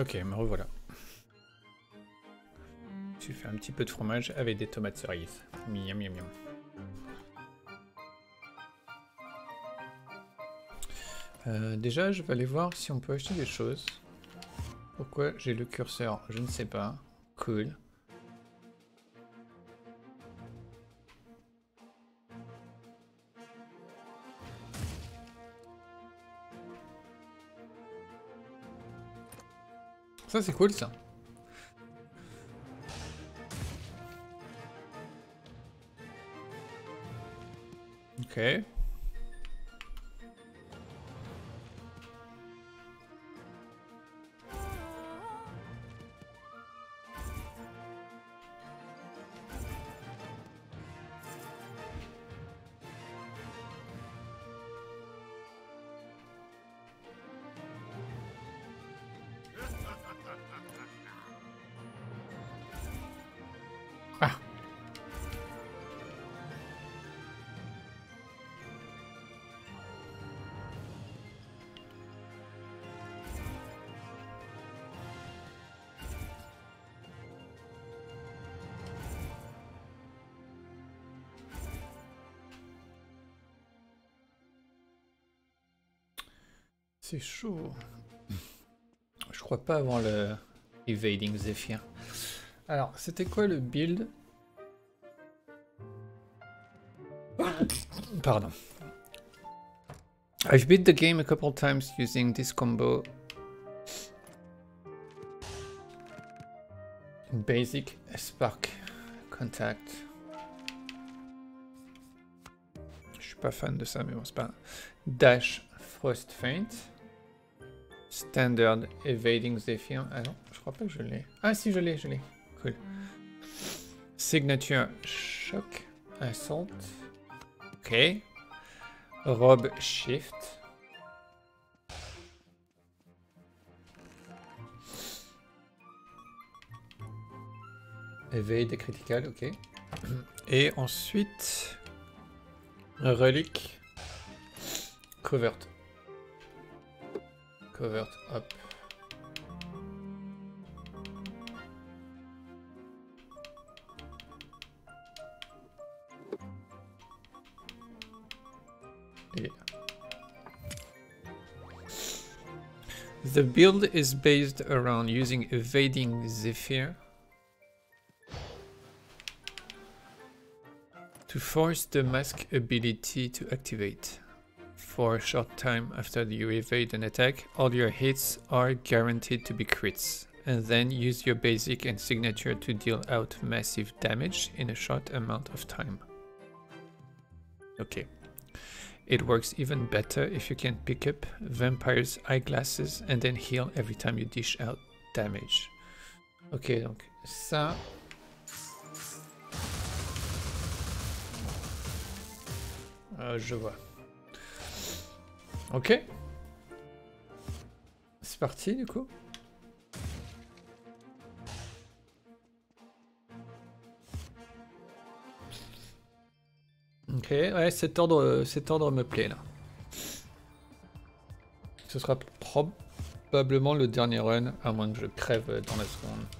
Ok, me revoilà. Tu fais un petit peu de fromage avec des tomates cerises. Miam miam miam. Euh, déjà, je vais aller voir si on peut acheter des choses. Pourquoi j'ai le curseur Je ne sais pas. Cool. Ça c'est cool ça. Ok. C'est chaud. Je crois pas avant le Evading Zephyr. Alors, c'était quoi le build Pardon. I've beat the game a couple times using this combo. Basic Spark Contact. Je suis pas fan de ça, mais bon, c'est pas. Dash Frost Feint. Standard Evading Zephyr. Ah non, je crois pas que je l'ai. Ah si, je l'ai, je l'ai. Cool. Signature Shock. Assault. Ok. Robe Shift. Evade critical, ok. Et ensuite, relique Covert, hop. The build is based around using evading Zephyr to force the mask ability to activate. For a short time after you evade an attack, all your hits are guaranteed to be crits, and then use your basic and signature to deal out massive damage in a short amount of time. Okay. It works even better if you can pick up Vampire's eyeglasses and then heal every time you dish out damage. Ok, donc ça... Euh, je vois. Ok. C'est parti du coup. Ok, ouais, cet ordre, cet ordre me plaît là. Ce sera probablement le dernier run, à moins que je crève dans la seconde.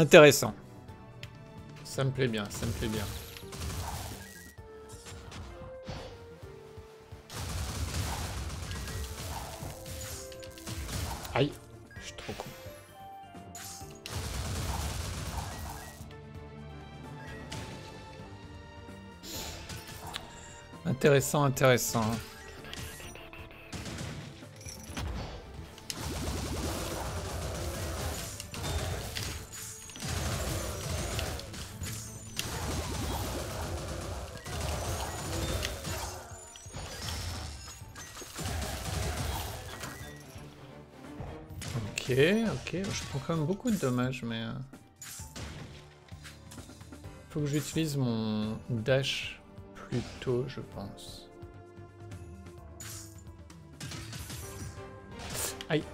Intéressant. Ça me plaît bien, ça me plaît bien. Aïe, je suis trop con. Intéressant, intéressant. Ok, ok, je prends quand même beaucoup de dommages, mais... Euh, Faut que j'utilise mon dash plus tôt, je pense. Aïe.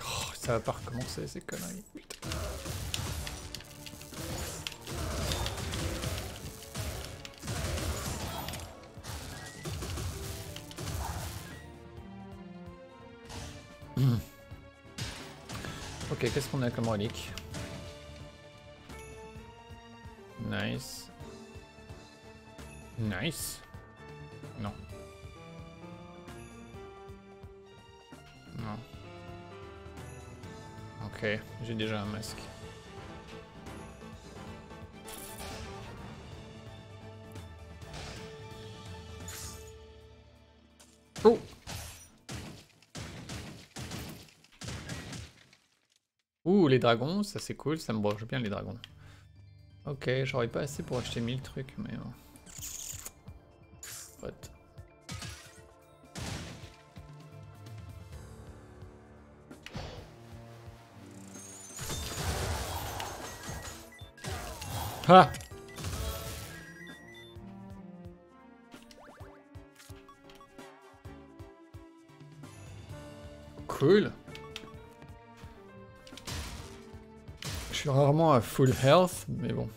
Oh, ça va pas recommencer ces conneries. Qu'est-ce qu'on a comme relique Nice. Nice. Non. Non. Ok, j'ai déjà un masque. Ouh, les dragons, ça c'est cool, ça me branche bien les dragons. Ok, j'aurais pas assez pour acheter 1000 trucs, mais... Euh... Ah! Cool suis rarement à full health, mais bon.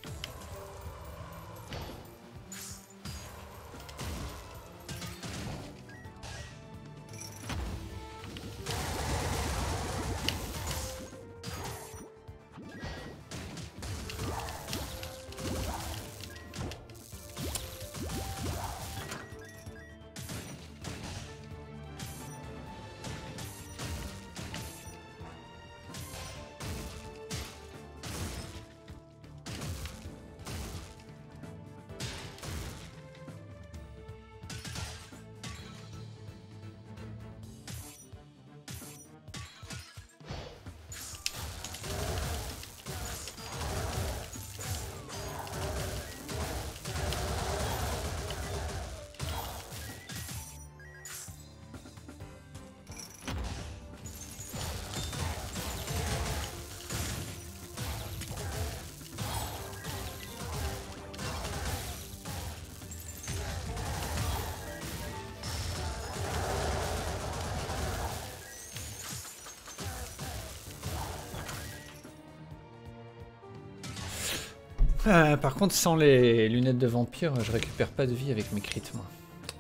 Euh, par contre, sans les lunettes de vampire, je récupère pas de vie avec mes crits, moi.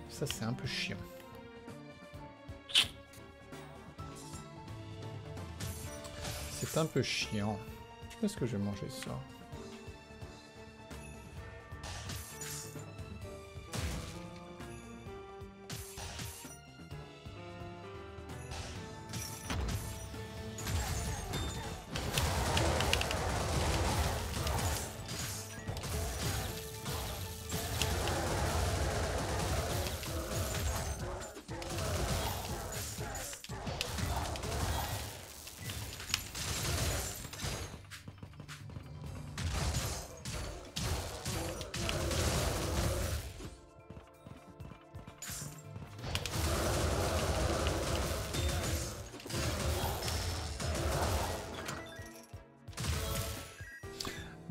Ça, c'est un peu chiant. C'est un peu chiant. Je sais pas ce que je vais manger ça?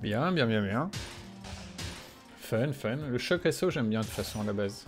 Bien, bien, bien, bien. Fun, fun. Le choc SO, j'aime bien de toute façon à la base.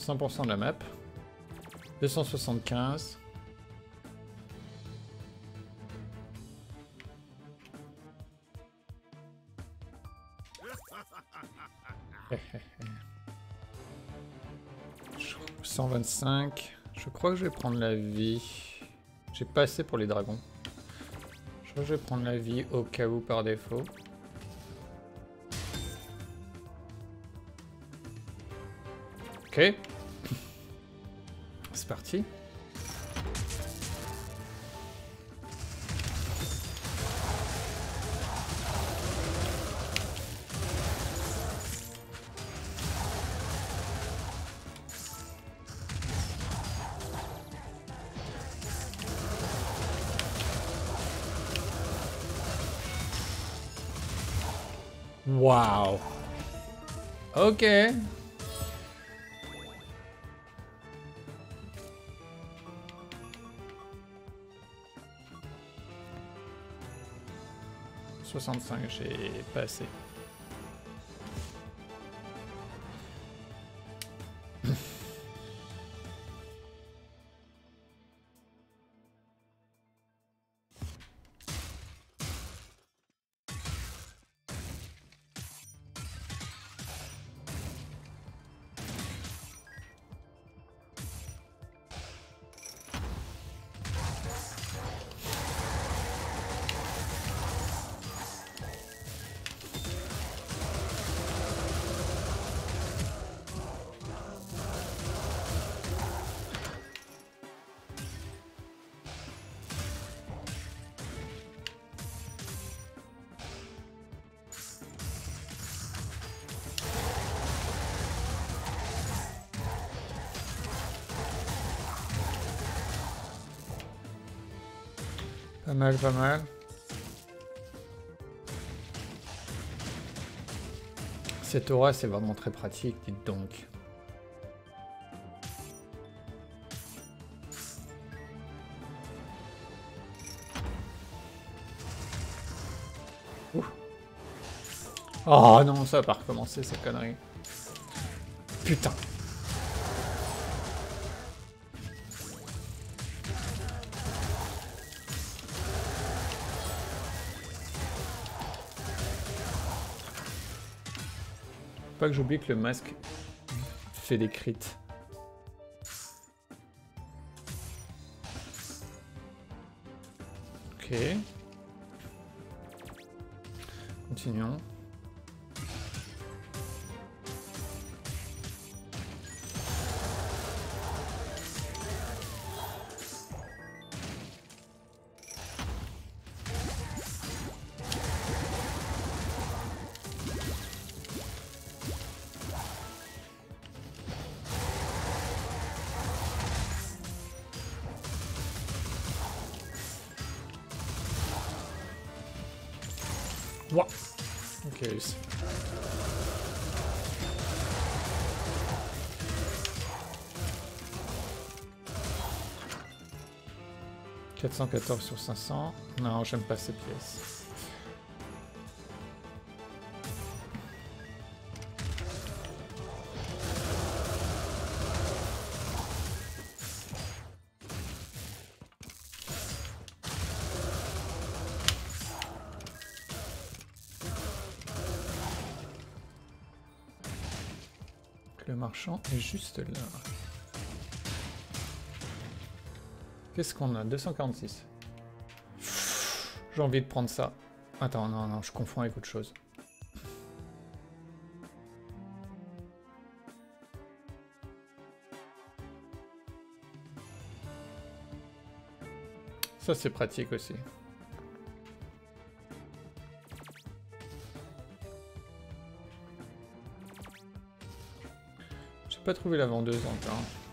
100% de la map. 275. Je- 125. Je crois que je vais prendre la vie. J'ai pas assez pour les dragons. Je crois que je vais prendre la vie au cas où par défaut. Ok. C'est parti. Wow. Ok. Soixante-cinq, j'ai pas assez. Pas mal, pas mal. Cette aura, c'est vraiment très pratique, dites donc. Oh non, ça va pas recommencer, cette connerie. Putain. Pas que j'oublie que le masque fait des crits. Ok. Continuons. 414 sur 500. Non, j'aime pas ces pièces. Le marchand est juste là. Qu'est-ce qu'on a? 246. J'ai envie de prendre ça. Attends, non, non, je confonds avec autre chose. Ça, c'est pratique aussi. J'ai pas trouvé la vendeuse encore.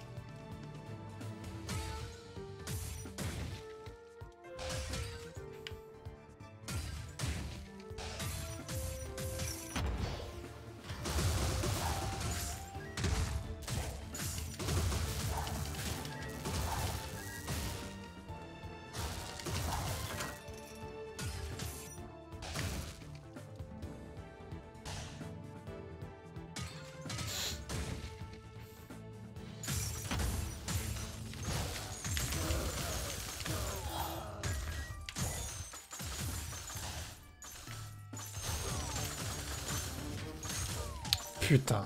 Putain.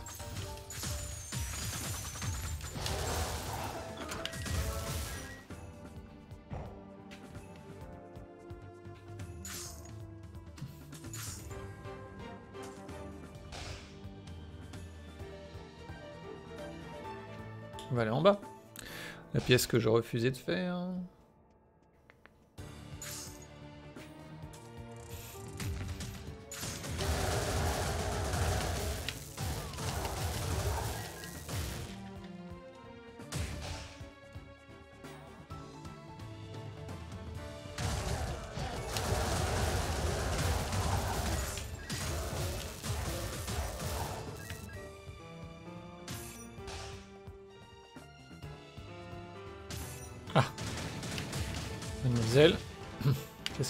Va aller en bas. La pièce que je refusais de faire.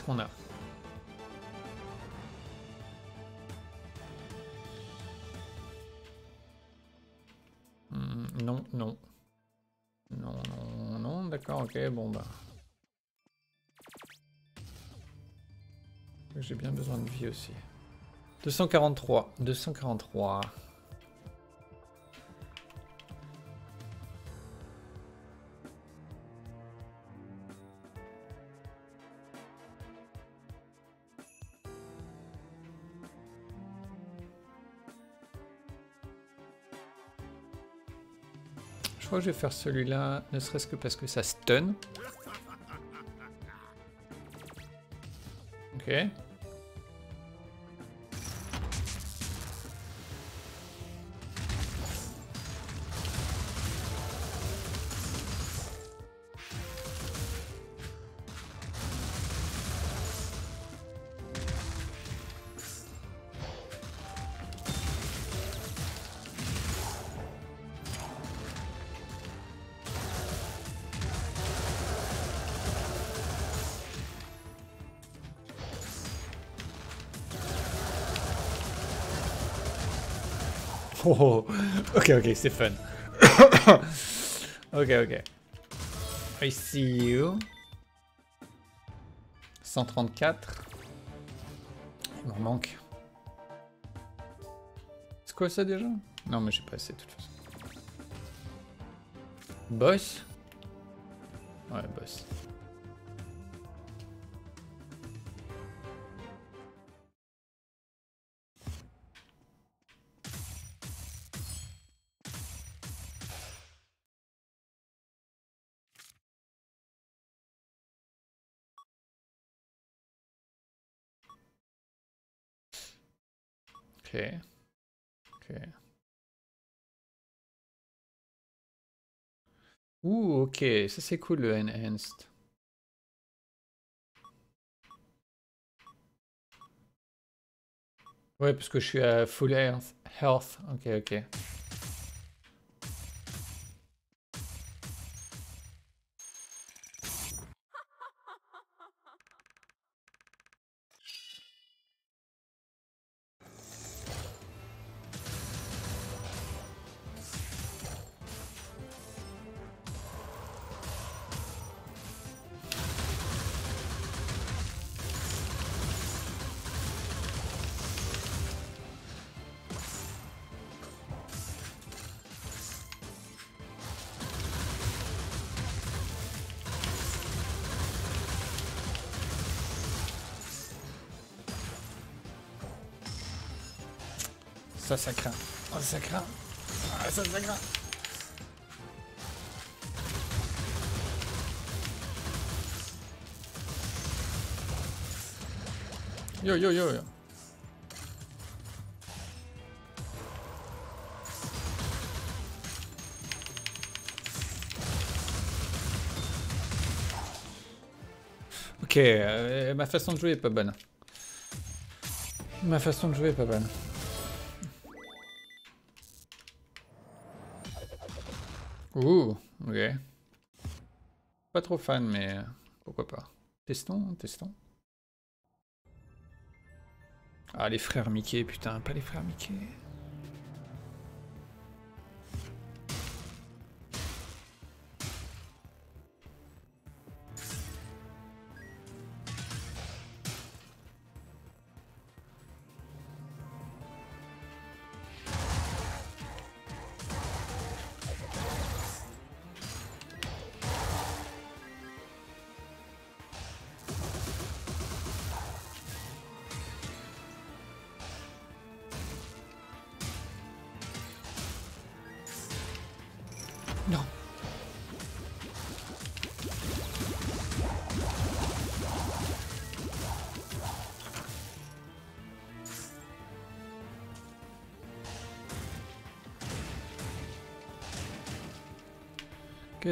Qu'on a Hmm, Non, non. Non, non, non, d'accord, ok, bon bah. J'ai bien besoin de vie aussi. 243, 243. Je vais faire celui-là, ne serait-ce que parce que ça stun. Ok. Oh, ok, ok, c'est fun. ok, ok. I see you. 134. Il m'en manque. C'est quoi ça déjà? Non, mais j'ai pas assez de toute façon. Boss? Ouais, boss. Ok. Ok. Ouh, ok, ça c'est cool le enhanced. Ouais, parce que je suis à full health. health. Ok, ok. Ça, ça craint. Oh, ça craint. Ah, ça, ça craint. Yo, yo, yo, yo. Ok, euh, ma façon de jouer est pas bonne. Ma façon de jouer est pas bonne. Ouh, ok. Pas trop fan, mais euh, pourquoi pas. Testons, testons. Ah, les frères Mickey, putain, pas les frères Mickey.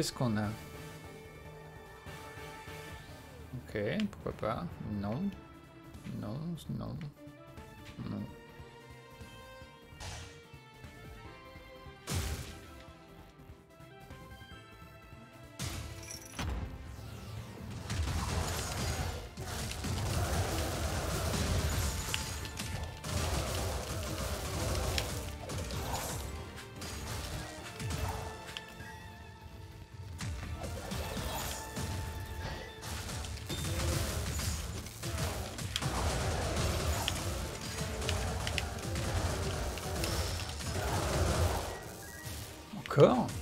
Qu'est-ce qu'on a Ok, pourquoi pas. Non, non. Non. corps.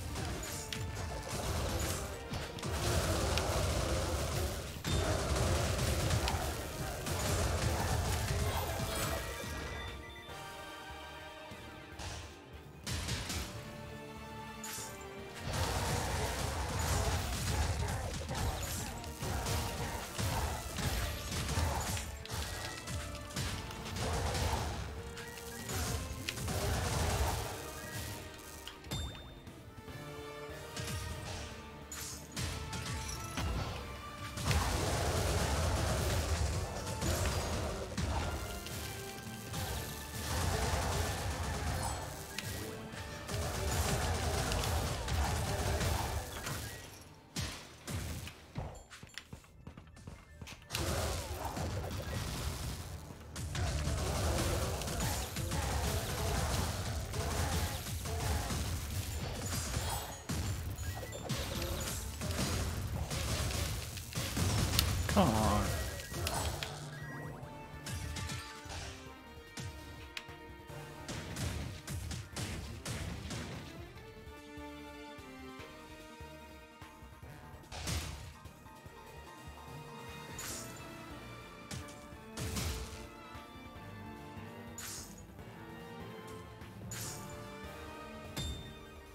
Encore Oh.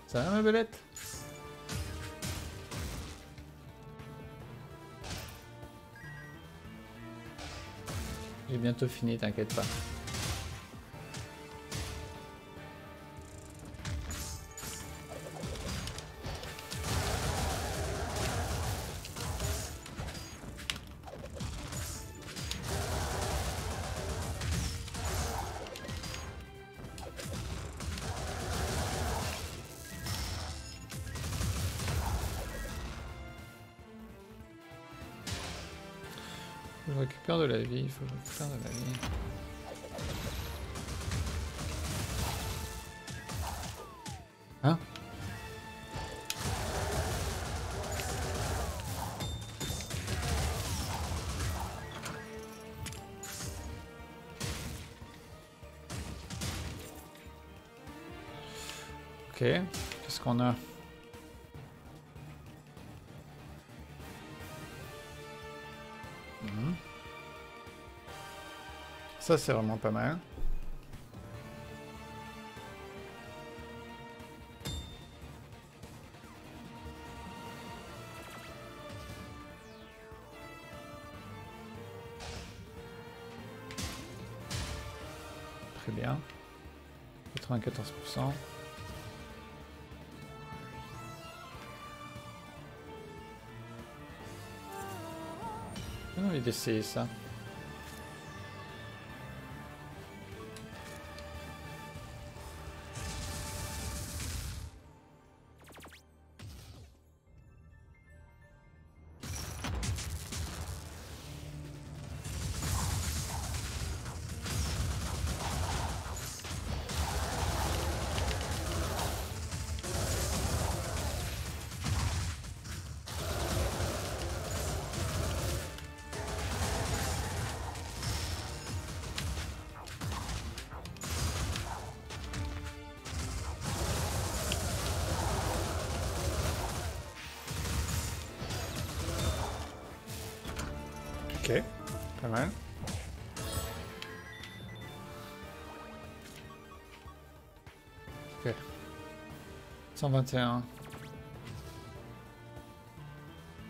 Ça va ma belette J'ai bientôt fini, t'inquiète pas. Je récupère de la vie, il faut que je récupère de la vie. Hein Ok, qu'est-ce qu'on a? Ça, c'est vraiment pas mal. Très bien. 94%. J'ai envie d'essayer ça?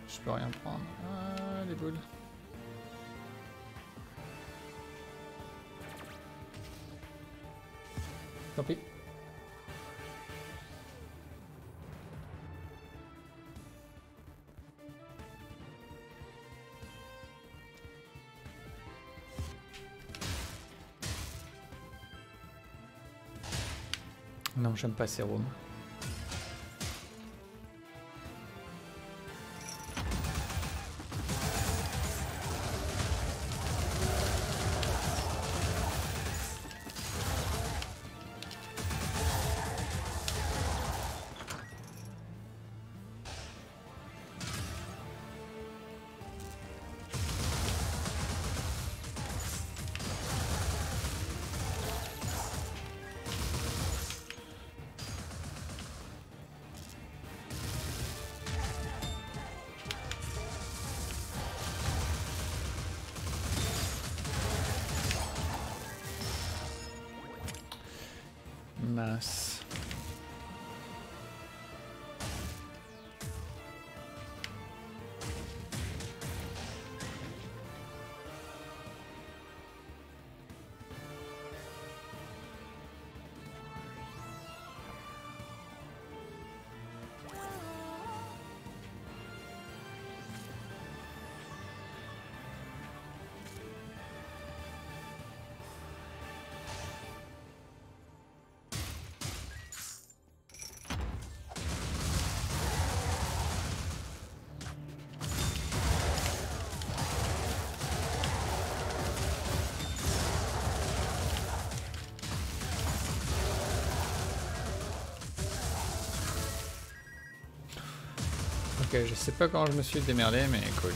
Je peux rien prendre. Ah, les boules. Tant. Non, j'aime pas ces rooms. Je sais pas quand je me suis démerdé, mais cool.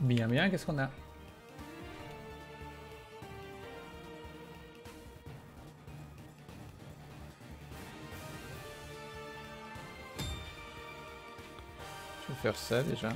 Bien, bien, qu'est-ce qu'on a Je vais faire ça déjà.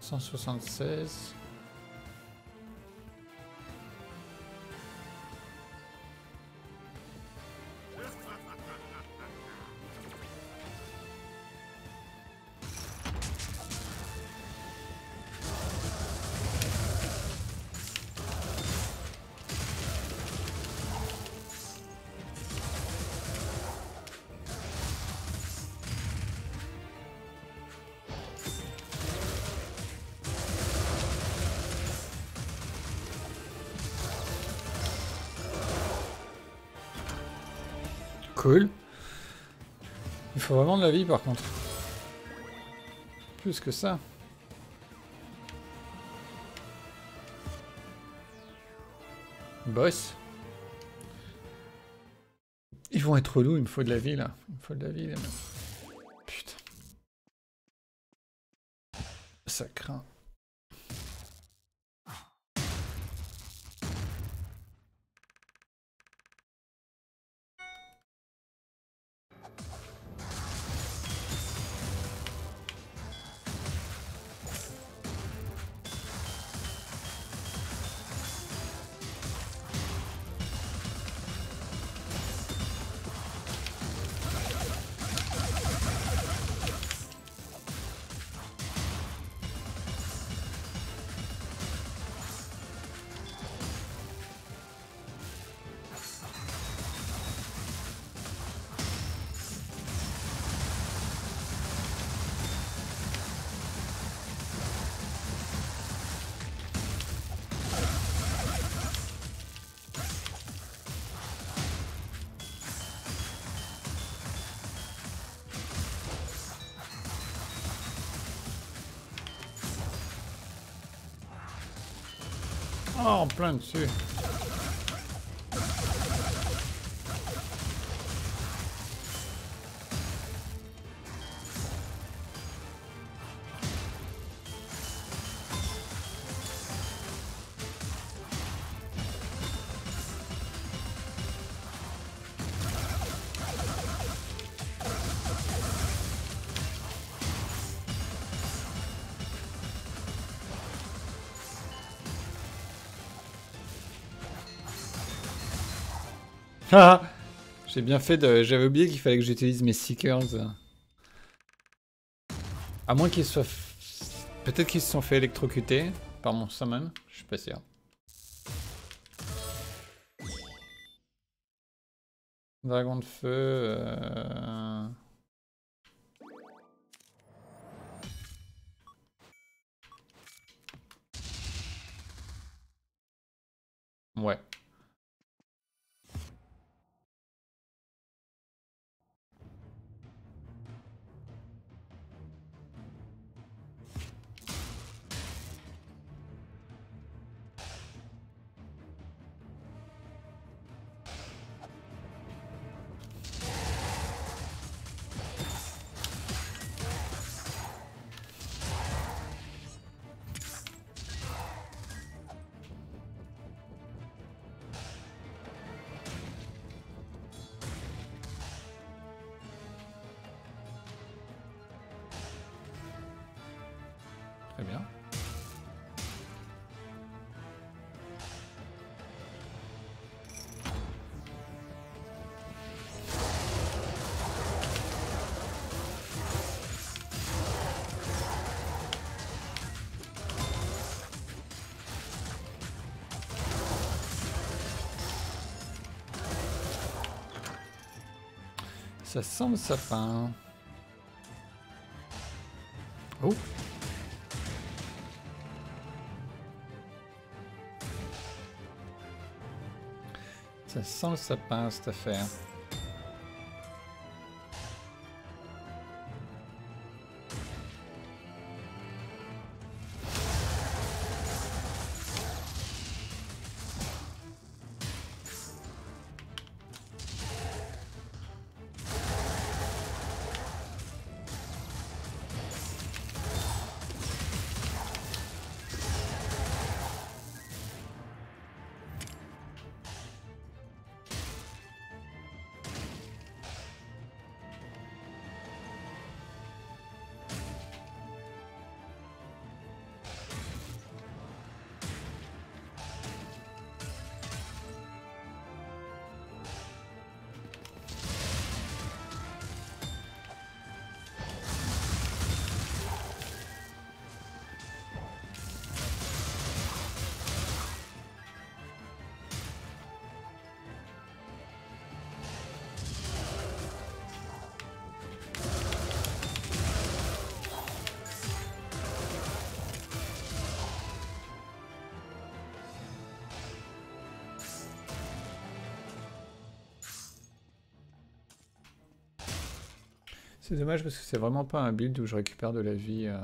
176. Faut vraiment de la vie par contre. Plus que ça. Boss. Ils vont être relous, il me faut de la vie là. Il me faut de la vie mecs. Putain. Ça craint. En plein dessus. J'ai bien fait de... J'avais oublié qu'il fallait que j'utilise mes Seekers. À moins qu'ils soient... Peut-être qu'ils se sont fait électrocuter par mon summon. Je suis pas sûr. Dragon de feu... Euh... Ouais. Ça sent le sapin. Sent le sapin cette affaire. C'est dommage parce que c'est vraiment pas un build où je récupère de la vie euh,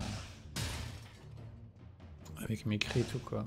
avec mes cris et tout quoi.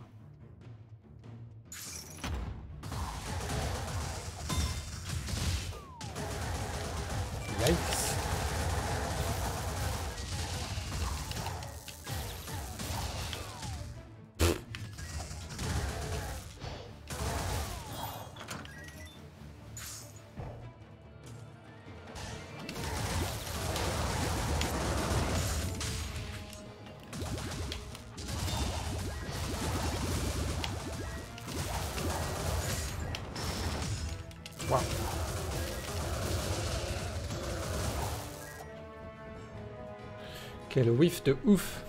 Quel whiff de ouf.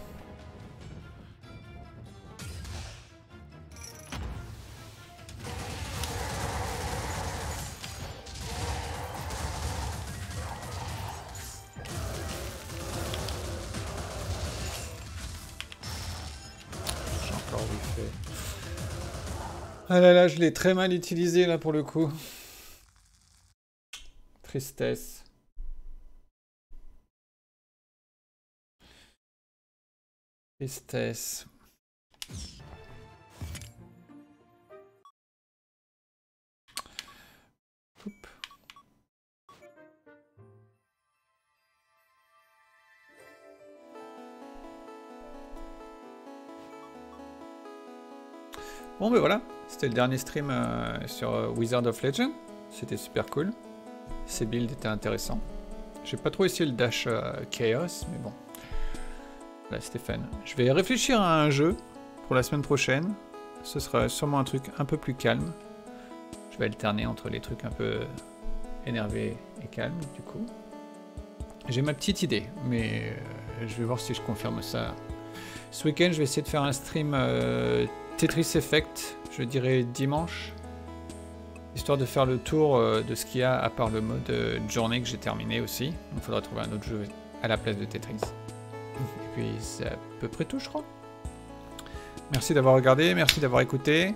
Ah là là, je l'ai très mal utilisé là pour le coup. Tristesse. Tristesse. Bon ben voilà, c'était le dernier stream euh, sur euh, Wizard of Legend. C'était super cool. Ces builds étaient intéressants. J'ai pas trop essayé le dash euh, Chaos, mais bon. Voilà Stéphane. Je vais réfléchir à un jeu pour la semaine prochaine. Ce sera sûrement un truc un peu plus calme. Je vais alterner entre les trucs un peu énervés et calmes, du coup. J'ai ma petite idée, mais euh, je vais voir si je confirme ça. Ce week-end, je vais essayer de faire un stream euh, Tetris Effect, je dirais dimanche, histoire de faire le tour euh, de ce qu'il y a à part le mode journée que j'ai terminé aussi. Il faudra trouver un autre jeu à la place de Tetris. C'est à peu près tout, je crois. Merci d'avoir regardé, merci d'avoir écouté,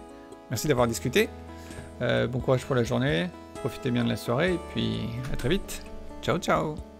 merci d'avoir discuté. Euh, bon courage pour la journée, profitez bien de la soirée et puis à très vite. Ciao ciao